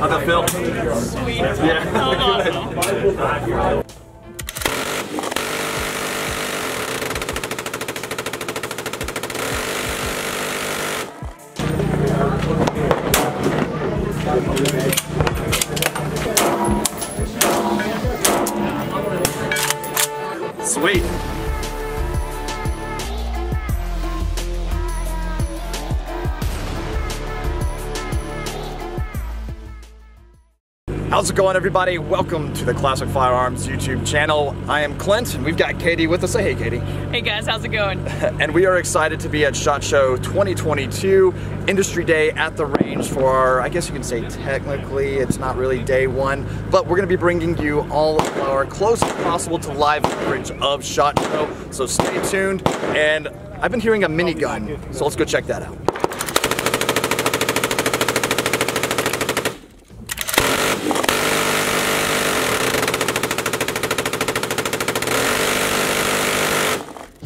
How'd that feel? Sweet. Yeah. That was awesome. Going everybody? Welcome to the Classic Firearms YouTube channel. I am Clint and we've got Katie with us. Say hey Katie. Hey guys, how's it going? And we are excited to be at SHOT Show 2022 Industry Day at the range for our, I guess you can say technically it's not really day one, but we're gonna be bringing you all of our closest possible to live coverage of SHOT Show. So stay tuned and I've been hearing a minigun, so let's go check that out.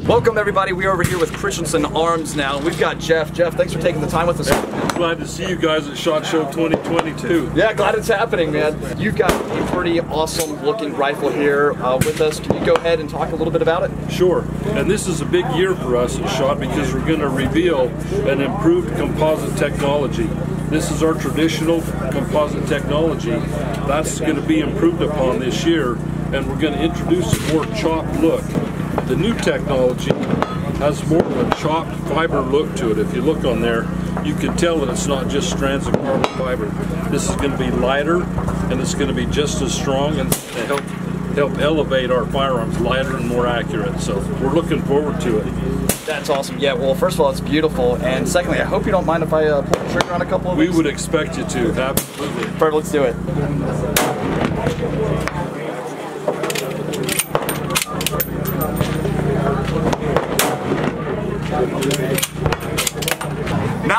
Welcome everybody. We are over here with Christensen Arms now. We've got Jeff. Jeff, thanks for taking the time with us. Glad to see you guys at SHOT Show 2022. Yeah, glad it's happening, man. You've got a pretty awesome looking rifle here uh, with us. Can you go ahead and talk a little bit about it? Sure. And this is a big year for us at SHOT because we're going to reveal an improved composite technology. This is our traditional composite technology. That's going to be improved upon this year, and we're going to introduce a more chopped look. The new technology has more of a chopped fiber look to it. If you look on there, you can tell that it's not just strands of carbon fiber. This is going to be lighter, and it's going to be just as strong and help help elevate our firearms lighter and more accurate. So we're looking forward to it. That's awesome. Yeah, well, first of all, it's beautiful. And secondly, I hope you don't mind if I uh, pull the trigger on a couple of these. We these. would expect you to, absolutely. Perfect, let's do it. Now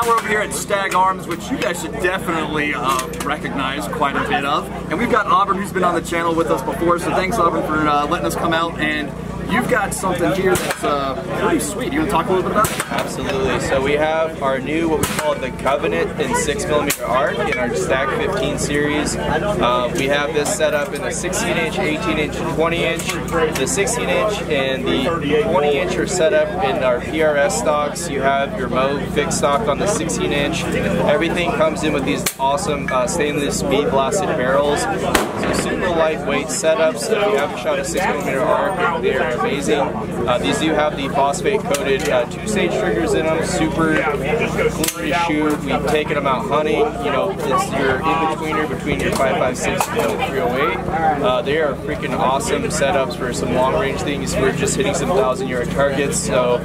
we're over here at Stag Arms, which you guys should definitely uh, recognize quite a bit of. And we've got Auburn, who's been on the channel with us before, so thanks Auburn for uh, letting us come out. And you've got something here that's uh, pretty sweet. You want to talk a little bit about it? Absolutely. So we have our new, what we call the Covenant in 6mm arc in our Stag 15 series. Uh, we have this set up in the 16 inch, 18 inch, 20 inch. The 16 inch and the 20 inch are set up in our PRS stocks. You have your Moog fixed stock on the 16 inch. Everything comes in with these awesome uh, stainless bead blasted barrels. So super lightweight setups. If you haven't shot a 6mm arc, they're amazing. Uh, these do have the phosphate coated uh, two stage triggers in them, super to shoot. We've taken them out hunting. You know, it's your in-betweener between your 5.56 and the 308. Uh, they are freaking awesome setups for some long-range things. We're just hitting some thousand-yard targets, so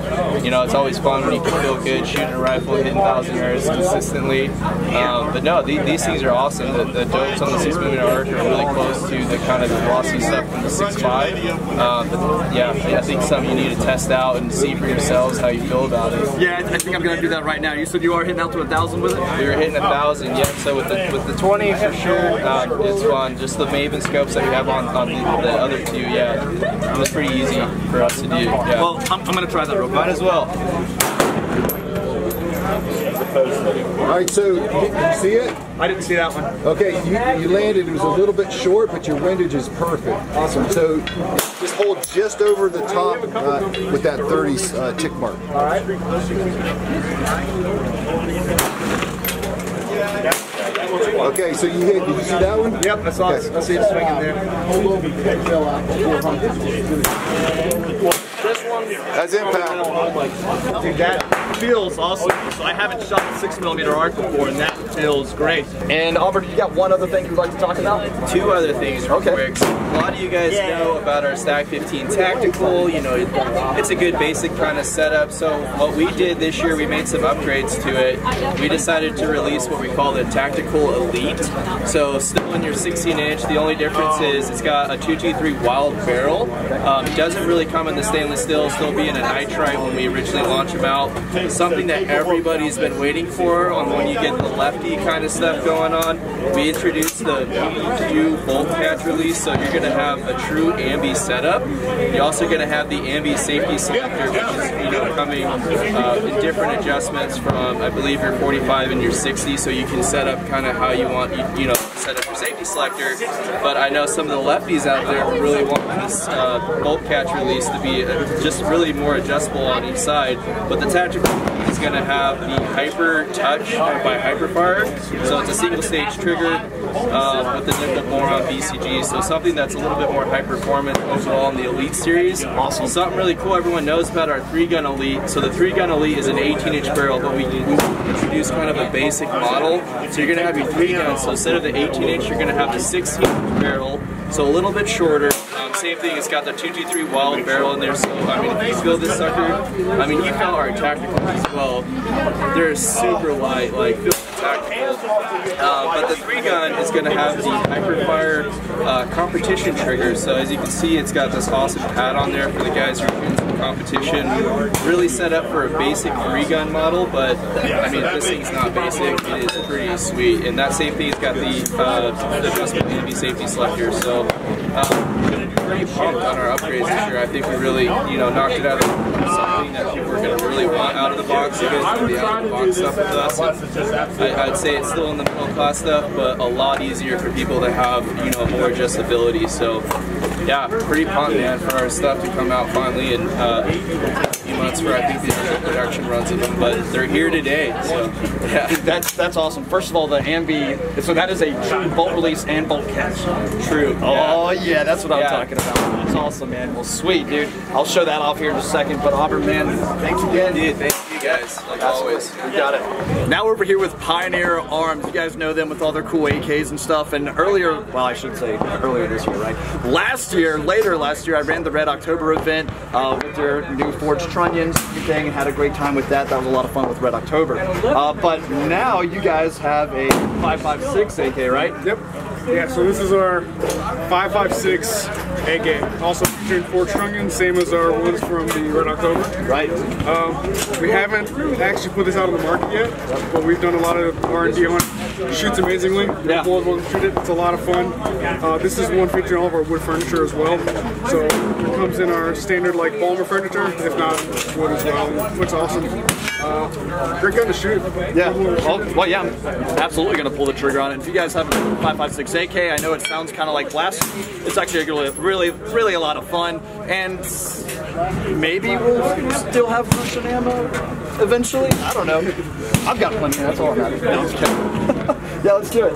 you know it's always fun when you can feel good shooting a rifle, hitting thousand yards consistently. Um, but no, these, these things are awesome. The, the dopes on the 6mm arc are really close to the kind of the glossy stuff from the 6.5. Um, yeah, I think something you need to test out and see for yourselves how you feel about it. Yeah, I think I'm going to do that right now. You said you are hitting out to a thousand with it? We were hitting a thousand, yeah. So with the with the 20 for sure, um, it's fun. Just the Maven scopes that we have on, on the, the other two, yeah, it was pretty easy for us to do. Yeah. Well, I'm, I'm going to try that real quick. might as well. All right, so did you see it? I didn't see that one. Okay, you, you landed. It was a little bit short, but your windage is perfect. Awesome. So just hold just over the top uh, with that 30 uh, tick mark. All right. Okay, so you hit. Did you see that one? Yep, I saw it. I see it swinging there. That's impact. Dude, that feels awesome. So I haven't shot a six millimeter arc before, and that feels great. And Auburn, you got one other thing you'd like to talk about? Two other things real Okay. quick. A lot of you guys know about our Stag 15 Tactical. You know, it's a good basic kind of setup. So what we did this year, we made some upgrades to it. We decided to release what we call the Tactical Elite. So still in your 16 inch, the only difference is it's got a 223 Wylde Barrel. Um, it doesn't really come in the stainless steel, still being a nitride when we originally launched them out. Something that everybody's been waiting for on when you get the lefty kind of stuff going on. We introduced the PEQ bolt catch release, so you're going to have a true ambi setup. You're also going to have the ambi safety selector, which is you know coming uh, in different adjustments from I believe your 45 and your 60, so you can set up kind of how you want you, you know setup your safety selector, but I know some of the lefties out there really want this uh, bolt catch release to be uh, just really more adjustable on each side. But the tactical is going to have the hyper touch by Hyperfire, so it's a single stage trigger uh, with the nickel boron BCG, so something that's a little bit more high performance overall in the Elite series. Awesome. Something really cool everyone knows about our three gun Elite. So the three gun Elite is an 18 inch barrel, but we, introduced kind of a basic model. So you're gonna have your three guns. So instead of the 18 inch, you're gonna have the 16 inch barrel. So a little bit shorter. Same thing. It's got the 223 Wylde barrel in there. So I mean, if you feel this sucker, I mean, you feel our tactical as well. They're super light. Like feel tactical. Uh, but the three gun is going to have the Hyperfire uh, competition trigger. So as you can see, it's got this awesome pad on there for the guys who are some competition. Really set up for a basic three gun model, but I mean this thing's not basic. It is pretty sweet. And that same thing's got the uh, adjustable ambi safety selector. So. Um, pretty pumped on our upgrades this year. I think we really, you know, knocked it out of something that people are going to really want out of the box. You guys the out of the box stuff with us. I, I'd say it's still in the middle class stuff, but a lot easier for people to have, you know, more adjustability. So, yeah, pretty pumped, man, for our stuff to come out finally in uh, months for I think the initial production runs of them. But they're here today, so yeah. That's that's awesome. First of all, the Ambi. So that is a true bolt release and bolt catch. True. Oh yeah, that's what I'm Yeah. talking about. That's awesome, man. Well, sweet, dude. I'll show that off here in just a second. But Auburn, man, thanks again. Dude, thank you guys, like always. We got it. Now we're over here with Pioneer Arms. You guys know them with all their cool AKs and stuff. And earlier, well, I should say earlier this year, right? Last year, later last year, I ran the Red October event uh, with their new forged trunnions thing and had a great time with that. That was a lot of fun with Red October. Uh, but now you guys have a 556 AK, right? Yep. Yeah, so this is our 556 AK. Also featuring four trunnions, same as our ones from the Red October. Right. Um, we haven't actually put this out on the market yet, but we've done a lot of R&D on it. Shoots amazingly. Yeah. Boys want to shoot it. It's a lot of fun. Uh, this is one featuring all of our wood furniture as well. So it comes in our standard like polymer furniture, if not wood as well, which is awesome. Uh, great gun to shoot. Yeah. Well, well, yeah, I'm absolutely going to pull the trigger on it. If you guys have a 556 AK, I know it sounds kind of like blast. It's actually really, really, really a lot of fun. And maybe we'll still have Russian ammo eventually. I don't know. I've got plenty. That's all I'm having. No, I'm just kidding. yeah, let's do it.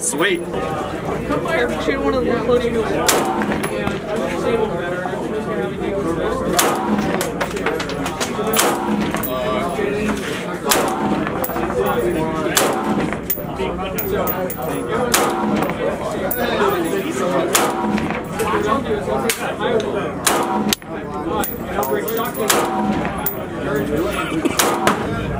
Sweet. Shoot one of the including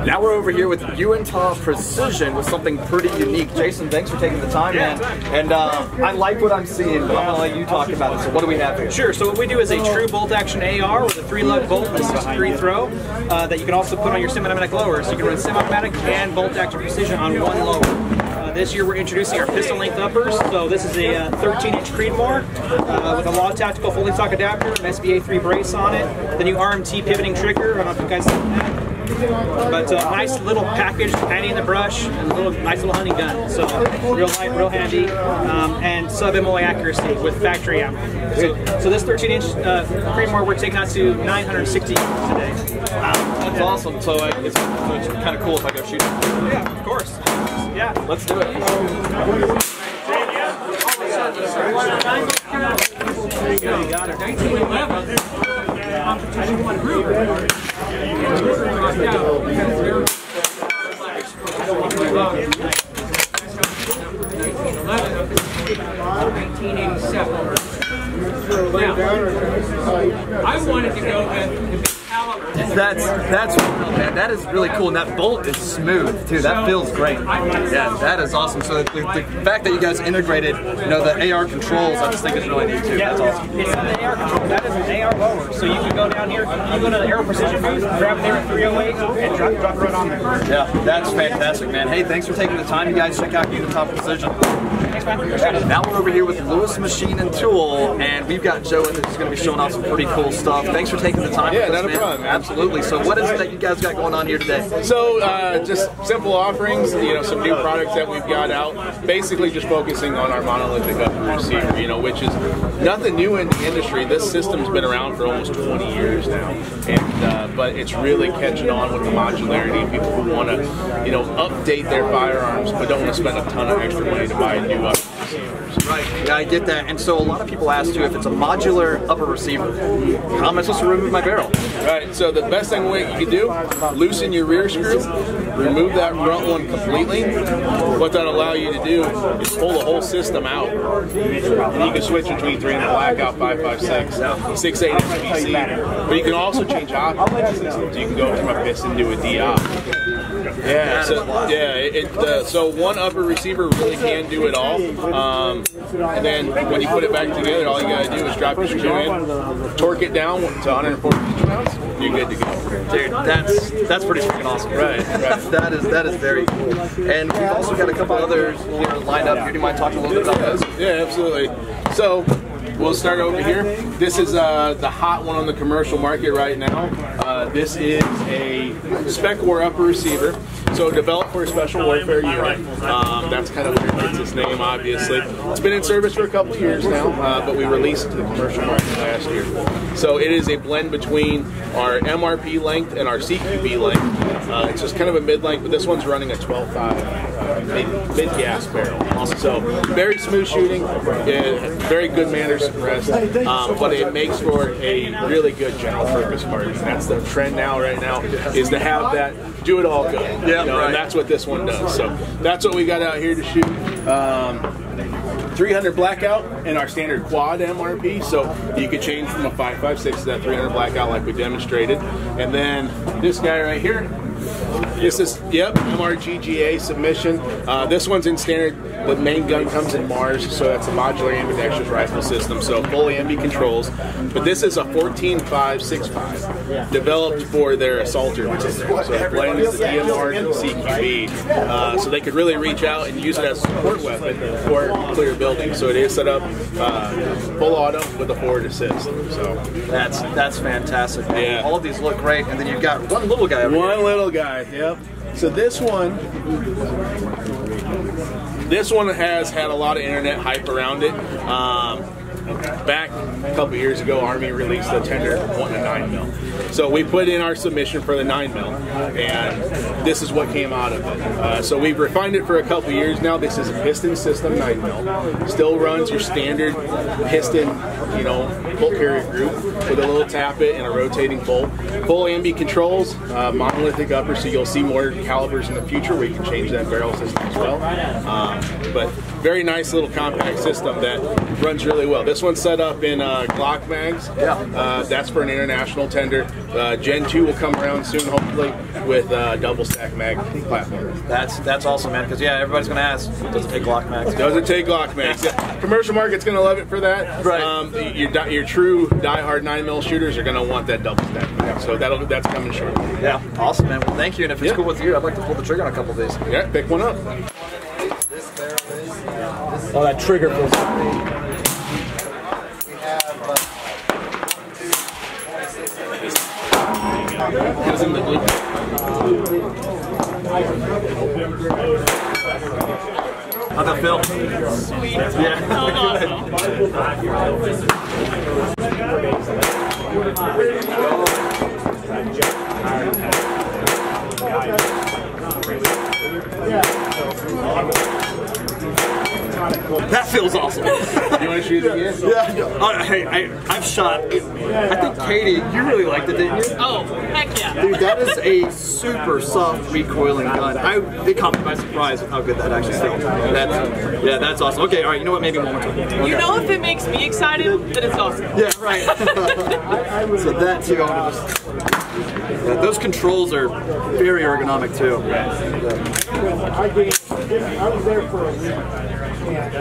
Now we're over here with Uintah Precision with something pretty unique. Jason, thanks for taking the time, man. And uh, I like what I'm seeing, but I'm gonna let you talk about it. So what do we have here? Sure. So what we do is a true bolt action AR with a three lug bolt and a six degree throw uh, that you can also put on your semi-automatic lower. So you can run semi-automatic and bolt action precision on one lower. Uh, this year we're introducing our pistol length uppers. So this is a uh, 13 inch Creedmoor uh, with a Law Tactical folding stock adapter, an SBA3 brace on it, the new RMT pivoting trigger. I don't know if you guys see that. But uh, nice little package, handy in the brush, and a little nice little hunting gun. So real light, real handy, um, and sub MOA accuracy with factory ammo. So, so this 13 inch uh, Creedmoor we're taking out to 960 today. Wow, that's awesome. So uh, it's, so it's kind of cool if I go shoot. it. Yeah, of course. Yeah. Let's do it. That's that's man. That is really cool, and that bolt is smooth too. That feels great. Yeah, that is awesome. So the, the fact that you guys integrated, you know, the AR controls, I just think is really neat too. That's awesome. It's the AR control. That is an AR lower. So you can go down here, you go to the Aero Precision booth, grab the Aero 308, and drop, drop it right on there. Yeah, that's fantastic, man. Hey, thanks for taking the time. You guys check out Uintah Precision. Thanks, man. Now we're over here with Lewis Machine and Tool, and we've got Joe in that's going to be showing off some pretty cool stuff. Thanks for taking the time. Yeah, with us, not a man. problem, man. Absolutely. So, what is it that you guys got going on here today? So, uh, just simple offerings, you know, some new products that we've got out. Basically, just focusing on our monolithic upper receiver, you know, which is nothing new in the industry. This system's been around for almost 20 years now, and uh, but it's really catching on with the modularity. People who want to, you know, update their firearms, but don't want to spend a ton of extra money to buy a new receivers. Right. Yeah, I get that. And so, a lot of people ask you if it's a modular upper receiver. How am I supposed to remove my barrel? Right. So the best thing you can do, loosen your rear screw, remove that front one completely. What that'll allow you to do is pull the whole system out, and you can switch between three and 300 blackout, 556, 68 PC. But you can also change optics systems. You can go from a piston to a DI. Yeah, so, yeah. It, it, uh, so one upper receiver really can do it all. Um, and then when you put it back together, all you gotta do is drop your screw in, torque it down to 140 pounds. You're good to go. Dude, that's that's pretty freaking awesome. Right, right. that is that is very cool. And we've also got a couple others here lined up here. Do you mind talking a little bit about those? Yeah, absolutely. So we'll start over here. This is uh, the hot one on the commercial market right now. Uh, this is a spec war upper receiver. So developed for a special warfare unit. Um, that's kind of where it gets its name, obviously. It's been in service for a couple years now, uh, but we released it to the commercial market last year. So it is a blend between our MRP length and our CQB length. Uh, it's just kind of a mid length, but this one's running a 12.5 uh, mid, mid gas barrel. So very smooth shooting, very good manner suppressed, um, but it makes for a really good general purpose party. And that's the trend now, right now, is to have that do it all good. Yeah, you know, right. And that's what this one does. So that's what we got out here to shoot. Um, 300 blackout in our standard quad MRP, so you could change from a 556 to that 300 blackout like we demonstrated. And then this guy right here, this is, yep, MRGGA submission. Uh, this one's in standard. The main gun comes in Mars, so that's a modular ambidextrous rifle system, so fully ambi controls. But this is a 14.565, developed for their assaulter. So it blends the DMR and CQB, uh, so they could really reach out and use it as a support weapon for clear buildings. So it is set up uh, full auto with a forward assist. So That's that's fantastic. man. Yeah. All of these look great, and then you've got one little guy over One here. little guy, yep. So this one, this one has had a lot of internet hype around it. Um, back a couple years ago, Army released a tender wanting a nine mil. So we put in our submission for the nine mil, and this is what came out of it. Uh, so we've refined it for a couple years now. This is a piston system nine mil. Still runs your standard piston, you know, bolt carrier group with a little tappet and a rotating bolt. Full ambi controls, uh, monolithic upper, so you'll see more calibers in the future where you can change that barrel system as well. Um, but very nice little compact system that runs really well. This one's set up in uh, Glock mags. Yeah. Uh, that's for an international tender. Uh, Gen 2 will come around soon, hopefully, with uh, double stack mag platform. That's that's awesome, man. Because yeah, everybody's gonna ask, does it take Glock mags? Does it take Glock mags. Yeah. Commercial market's gonna love it for that. Right. Um, your your true diehard nine mil shooters are gonna want that double stack mag. So that'll that's coming shortly. Yeah, awesome, man. Well, thank you. And if it's Yeah. cool with you, I'd like to pull the trigger on a couple of these. Yeah, pick one up. Oh, that trigger feels. Goes in the blue. How'd that feel? Sweet. Yeah. That feels awesome. You want to shoot it again? Yeah. Uh, hey, I, I've shot. I think Katie, you really liked it, didn't you? Oh, heck yeah. Dude, that is a super soft recoiling gun. I it caught me by surprise with how good that actually feels. That's yeah, that's awesome. Okay, all right. You know what? Maybe one more time. Okay. You know if it makes me excited, then it's awesome. Yeah, right. so that too. I'm gonna just Yeah, those controls are very ergonomic too. I I was there for a week, and.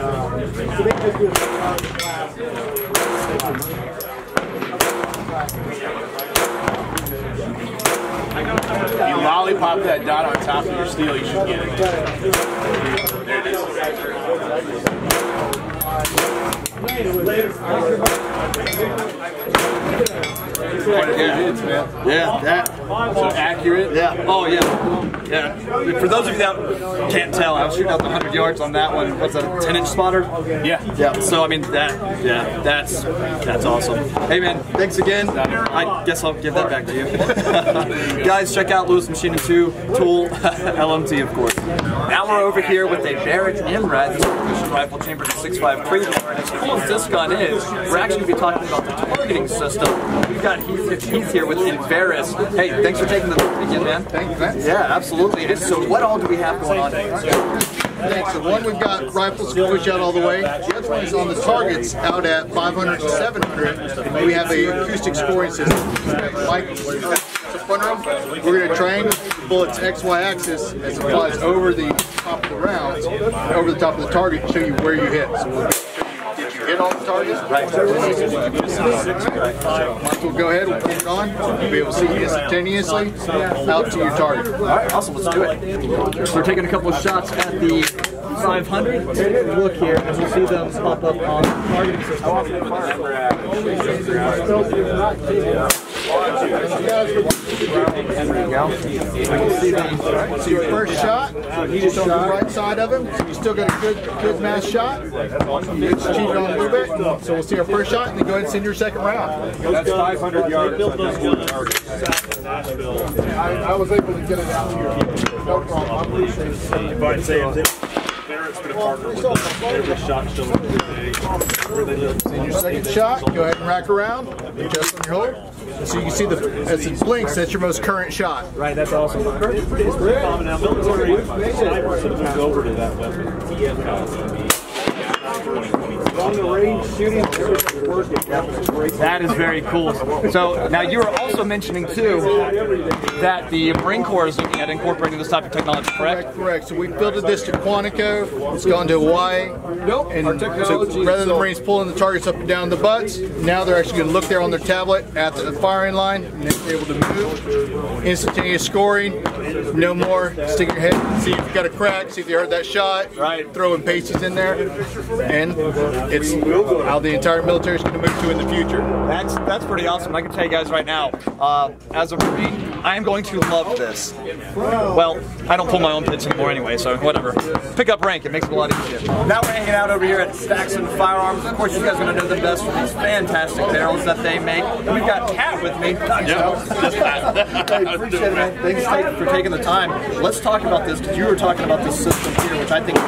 You lollipop that dot on top of your steel, you should get it. There it Quite a hits, man. Yeah, that. So accurate. Yeah. Oh yeah. Yeah. For those of you that can't tell, I was shooting out the 100 yards on that one. What's that? 10 inch spotter. Yeah. Yeah. So I mean that. Yeah. That's that's awesome. Hey man, thanks again. I guess I'll give that back to you. Guys, check out Lewis Machine 2 Tool LMT, of course. Now we're over here with a Barrett MRAD, this precision rifle chambered in 6.5 Creedmoor. And as cool as this gun is, we're actually going to be talking about the targeting system. We've got Heath, Heath here with Inveris. Hey, thanks for taking the time again, man. Thank you, man. Yeah, absolutely. So what all do we have going on here? Thanks. The one we've got rifles to push out all the way. The other one is on the targets out at 500 to 700. We have a acoustic scoring system. Mike, in front of them. We're going to triangle the bullet's XY axis as it flies over the top of the rounds, over the top of the target, and show you where you hit. So we'll did you hit all the targets? Right. Mike will go ahead, we'll put it on. You'll be able to see instantaneously out to your target. All right, awesome. Let's do it. So we're taking a couple of shots at the 500. Take a look here, and we'll see them pop up on the targeting system. There you go. We can see them. So your first shot, just on the right side of him. You still got a good, good mass shot. You just cheated on a little bit. So we'll see our first shot, and then go ahead and send your second round. That's 500 yards. I, I was able to get it out here. No problem. I'm appreciating it. Divine Sam. Barrett's been a partner with us every shot show today. Where they live. Send your second shot. Go ahead and rack around. Adjust on your hold. So you can see the as it blinks, that's your most current shot. Right, that's awesome. It's pretty common now. Military snipers have moved over to that weapon. On the range shooting. That is very cool. So now you were also mentioning too that the Marine Corps is looking at incorporating this type of technology, correct? Correct, correct. So we built this to Quantico. It's gone to Hawaii. Nope. And Our technology so rather than the uh, Marines pulling the targets up and down the butts, now they're actually going to look there on their tablet at the firing line and they're able to move. Instantaneous scoring. No more stick your head, see if you got a crack, see if you heard that shot. Right. Throwing pasters in there. And it's how the entire military is going to move to in the future. That's that's pretty awesome. I can tell you guys right now, uh, as a Marine, I am going to love this. Well, I don't pull my own pits anymore anyway, so whatever. Pick up rank, it makes it a lot easier. Now we're hanging out over here at Faxon Firearms. Of course, you guys are going to know the best for these fantastic barrels that they make. And we've got Cat with me. hey, appreciate it, man. Thanks for taking the time. Let's talk about this because you were talking about this system here, which I think is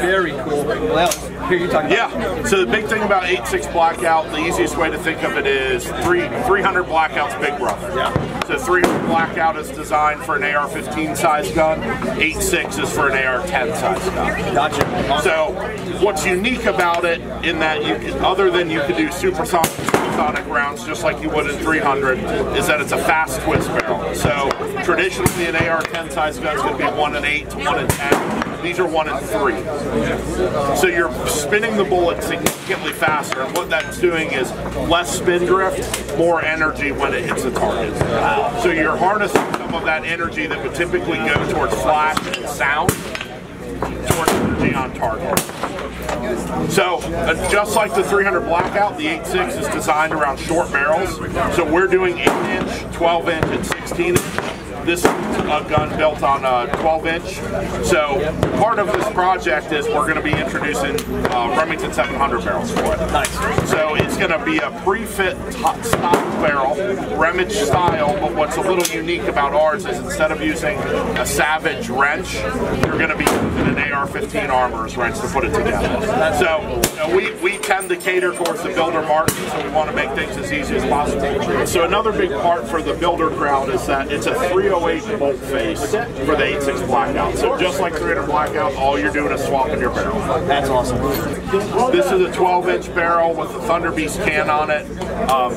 very cool. Well, here you talk about Yeah. So the big thing about 8.6 blackout, the easiest way to think of it is three 300 blackouts big rough. Yeah. So 300 blackout is designed for an AR-15 size gun. 8.6 is for an AR-10 size gun. Gotcha. So what's unique about it in that you could, other than you could do supersonic, supersonic rounds just like you would in 300, is that it's a fast twist barrel. So traditionally an AR-10 size gun is going to be one and eight to one and ten. These are one and three. So you're spinning the bullet significantly faster, and what that's doing is less spin drift, more energy when it hits the target. So you're harnessing some of that energy that would typically go towards flash and sound towards energy on target. So, uh, just like the 300 Blackout, the 8.6 is designed around short barrels. So we're doing 8 inch, 12 inch, and 16 inch. This is a gun built on a 12 inch. So part of this project is we're going to be introducing uh, Remington 700 barrels for it. Nice. So it's going to be a pre-fit top stock barrel, Remage style, but what's a little unique about ours is instead of using a Savage wrench, you're going to be using an AR-15 armor's rents to put it together. So you know, we, we tend to cater towards the builder market, so we want to make things as easy as possible. So another big part for the builder crowd is that it's a 308 bolt face for the 86 blackout. So just like 300 blackout, all you're doing is swapping your barrel. That's awesome. This is a 12 inch barrel with a Thunder Beast can on it. Um,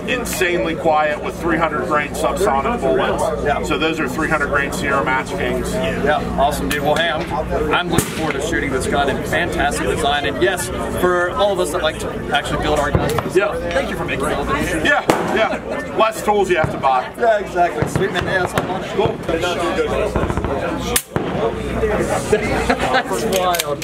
insanely quiet with 300 grain subsonic bullets. Yeah. So those are 300 grain Sierra Match Kings. Yeah, awesome, dude. Well, hey, I'm, I'm looking forward to shooting this gun and fantastic design. And yes, for all of us that like to actually build our guns. Yeah. Thank you for making all of it. Yeah, yeah. Less tools you have to buy. Yeah, exactly. Sweet man. Yeah, that's all on it. Cool. That's wild.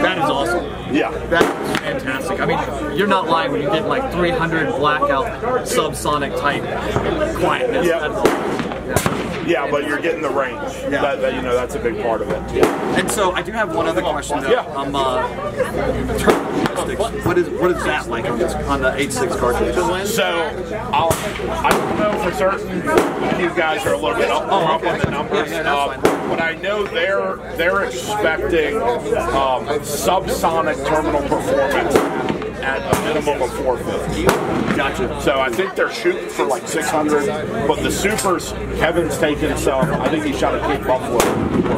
That is awesome. Yeah. That's fantastic. I mean, you're not lying when you get like 300 blackout subsonic type quietness. Yeah. That's awesome. Yeah, but you're getting the range. Yeah. That, that, you know, that's a big part of it. And so I do have one other question though. Yeah. Um, uh, What is what is that like on this- on the 86 cartridge? So I'll, I don't know for certain. You guys are a little bit up, Oh, up on the numbers, Yeah, yeah, that's um, but I know they're they're expecting um, subsonic terminal performance at a minimum of 450. Gotcha. So I think they're shooting for like 600, but the supers, Kevin's taking some. I think he shot a Cape Buffalo 450 with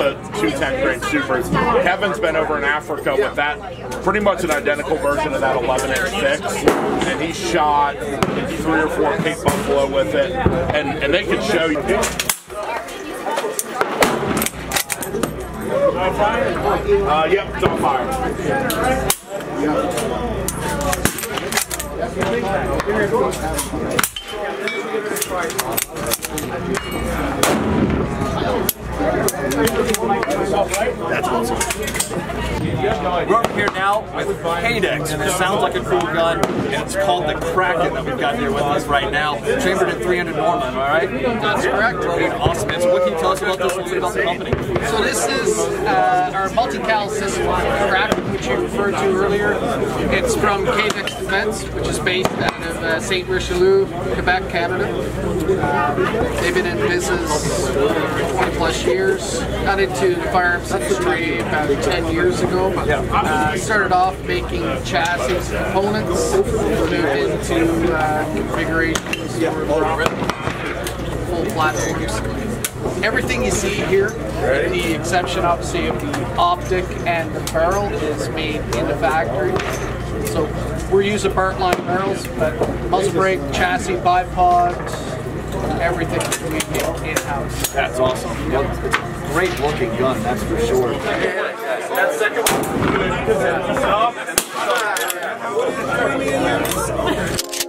the 210 grain supers. Kevin's been over in Africa with that, pretty much an identical version of that 11 inch six, and he shot three or four Cape Buffalo with it, and and they can show you. Uh, yep, it's on fire. That's awesome. We're over here now with Cadex, and it sounds like a cool gun, and it's called the Kraken that we've got here with us right now. Chambered at 300 Norma, am I right? That's correct. Dude, awesome, man. So what can you tell us about this? It about the company? So this is uh, our multi-cal system on Kraken, which you referred to earlier. It's from Cadex Defense, which is based out of uh, St. Richelieu, Quebec, Canada. They've been in business for 20 plus years. Got into the firearms industry about 10 years ago. Uh, started off making chassis components, moved into uh, configurations for full platforms. Everything you see here, with the exception obviously of the optic and the barrel, is made in the factory. So we're using Bartlein barrels, but muzzle brake, chassis, bipod, everything that we make in-house. That's awesome. Yep. Great looking gun, that's for sure. That second one.